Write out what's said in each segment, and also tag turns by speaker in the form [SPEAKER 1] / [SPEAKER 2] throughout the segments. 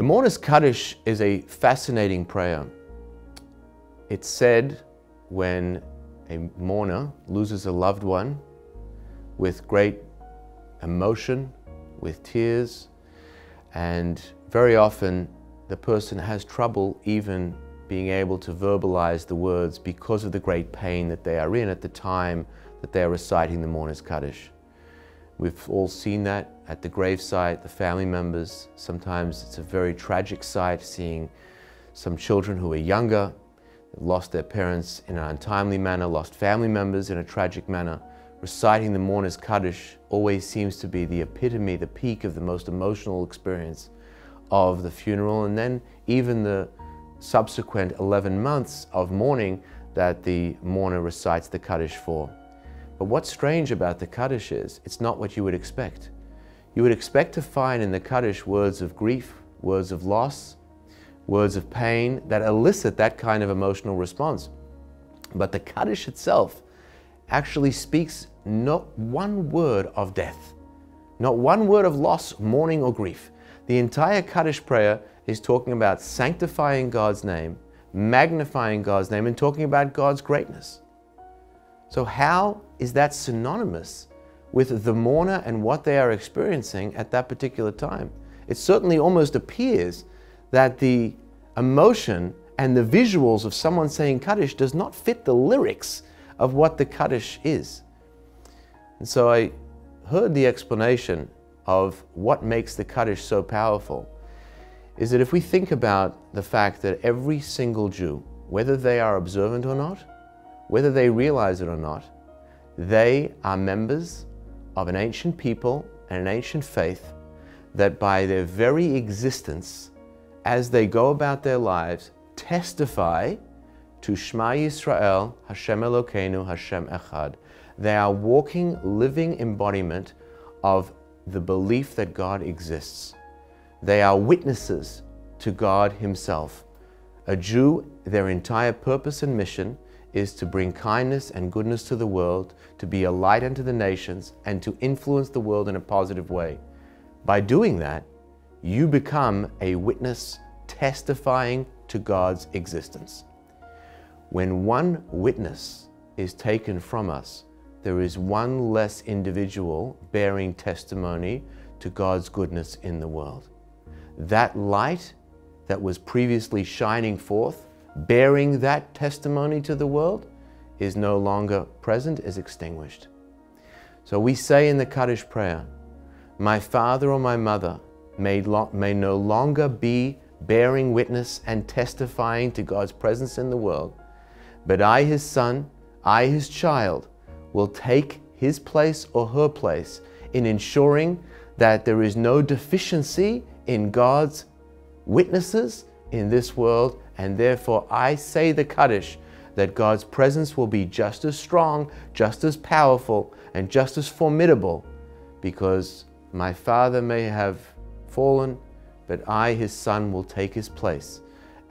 [SPEAKER 1] The Mourner's Kaddish is a fascinating prayer. It's said when a mourner loses a loved one with great emotion, with tears, and very often the person has trouble even being able to verbalize the words because of the great pain that they are in at the time that they are reciting the Mourner's Kaddish. We've all seen that at the gravesite, the family members. Sometimes it's a very tragic sight seeing some children who are younger, lost their parents in an untimely manner, lost family members in a tragic manner. Reciting the Mourner's Kaddish always seems to be the epitome, the peak of the most emotional experience of the funeral and then even the subsequent 11 months of mourning that the mourner recites the Kaddish for. But what's strange about the Kaddish is, it's not what you would expect. You would expect to find in the Kaddish words of grief, words of loss, words of pain that elicit that kind of emotional response. But the Kaddish itself actually speaks not one word of death, not one word of loss, mourning, or grief. The entire Kaddish prayer is talking about sanctifying God's name, magnifying God's name, and talking about God's greatness. So, how is that synonymous with the mourner and what they are experiencing at that particular time? It certainly almost appears that the emotion and the visuals of someone saying Kaddish does not fit the lyrics of what the Kaddish is. And so I heard the explanation of what makes the Kaddish so powerful is that if we think about the fact that every single Jew, whether they are observant or not, whether they realize it or not, they are members of an ancient people and an ancient faith that by their very existence, as they go about their lives, testify to Shema Yisrael, Hashem Elokeinu, Hashem Echad. They are walking, living embodiment of the belief that God exists. They are witnesses to God Himself. A Jew, their entire purpose and mission is to bring kindness and goodness to the world, to be a light unto the nations, and to influence the world in a positive way. By doing that, you become a witness testifying to God's existence. When one witness is taken from us, there is one less individual bearing testimony to God's goodness in the world. That light that was previously shining forth, bearing that testimony to the world, is no longer present, is extinguished. So we say in the Kaddish prayer, My father or my mother may, may no longer be bearing witness and testifying to God's presence in the world, but I, his son, I, his child, will take his place or her place in ensuring that there is no deficiency in God's witnesses in this world, and therefore I say the Kaddish that God's presence will be just as strong, just as powerful, and just as formidable because my father may have fallen, but I, his son, will take his place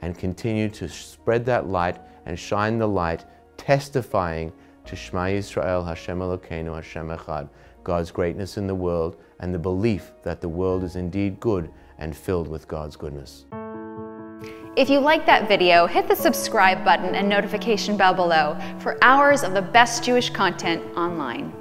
[SPEAKER 1] and continue to spread that light and shine the light, testifying to Shema Yisrael, Hashem Elokeinu, Hashem Echad, God's greatness in the world, and the belief that the world is indeed good and filled with God's goodness.
[SPEAKER 2] If you like that video, hit the subscribe button and notification bell below for hours of the best Jewish content online.